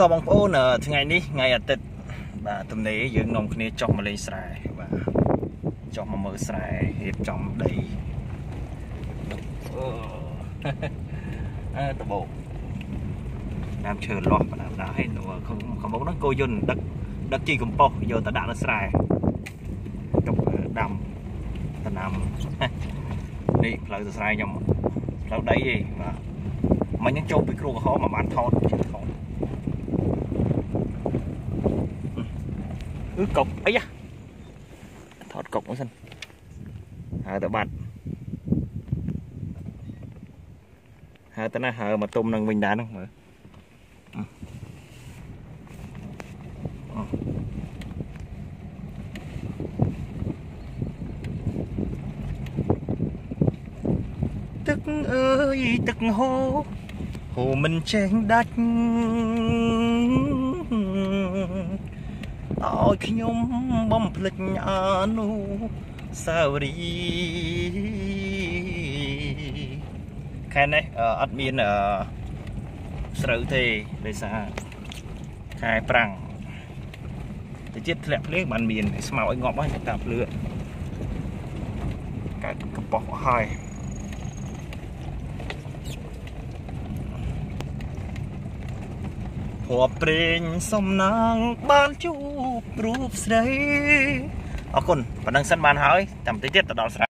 តបងប្អូនថ្ងៃនេះថ្ងៃអាទិត្យបាទទំនេរយើងនាំគ្នាចុះមកលេងស្រែបាទចុះមកមើលស្រែរៀបចំដីអូអើដបោដើមឈើលាស់បណ្ដាបណ្ដាហើយនៅខាងខាងមុខហ្នឹងគោយន្តដឹកដឹកជីកំប៉ុស្តយកទៅដាក់នៅស្រែទុកដាំដំណាំនេះផ្លូវទៅស្រែខ្ញុំផ្លូវដីទេបាទមិញហ្នឹងចូលពីគ្រូក្រហមមកបានថតថត អឺកុកអីយ៉ាថតកុកមកសិនហើទៅបាត់ហើទៅណាហើមកទុំនឹងវិញដែរ ខ្ញុំបំភ្លេចអនុសាវរីយ៍ខែនេះអត់មានស្រូវទេដោយសារខែប្រាំងទៅជាតិធ្លាក់ភ្លៀងបានមានស្មៅឲ្យងាប់ហើយតាមភ្លឺកើតកប៉ោះហើយ ភ័ព្វព្រេងសំណាងបានជួបរូបស្រីអរគុណប៉ុណ្ណឹងសិនបានហើយតាមតិចទៀតទៅដល់ស្រែ